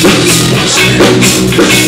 Shoot! Shoot!